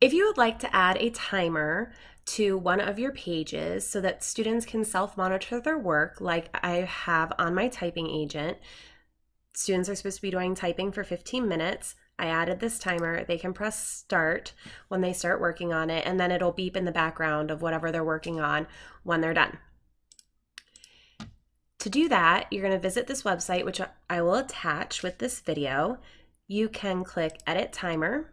If you would like to add a timer to one of your pages so that students can self-monitor their work like I have on my typing agent, students are supposed to be doing typing for 15 minutes. I added this timer. They can press start when they start working on it, and then it'll beep in the background of whatever they're working on when they're done. To do that, you're going to visit this website, which I will attach with this video. You can click Edit Timer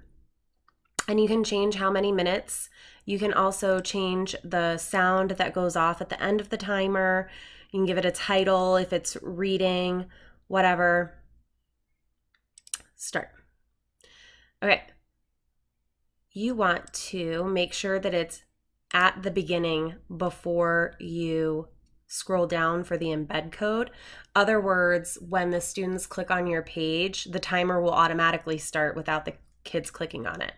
and you can change how many minutes. You can also change the sound that goes off at the end of the timer. You can give it a title if it's reading, whatever. Start. Okay. You want to make sure that it's at the beginning before you scroll down for the embed code. Other words, when the students click on your page, the timer will automatically start without the kids clicking on it.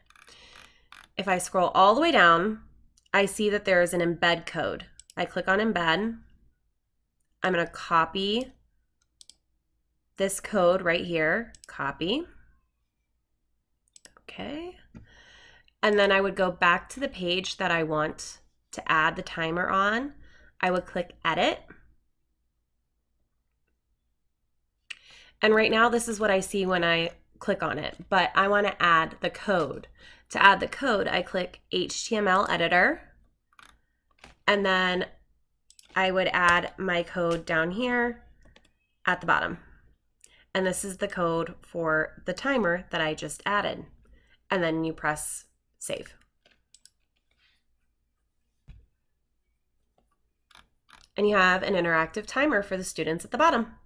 If I scroll all the way down, I see that there is an embed code. I click on embed. I'm going to copy this code right here, copy. Okay. And then I would go back to the page that I want to add the timer on. I would click edit. And right now this is what I see when I click on it, but I want to add the code. To add the code, I click HTML editor and then I would add my code down here at the bottom. And this is the code for the timer that I just added. And then you press save. And you have an interactive timer for the students at the bottom.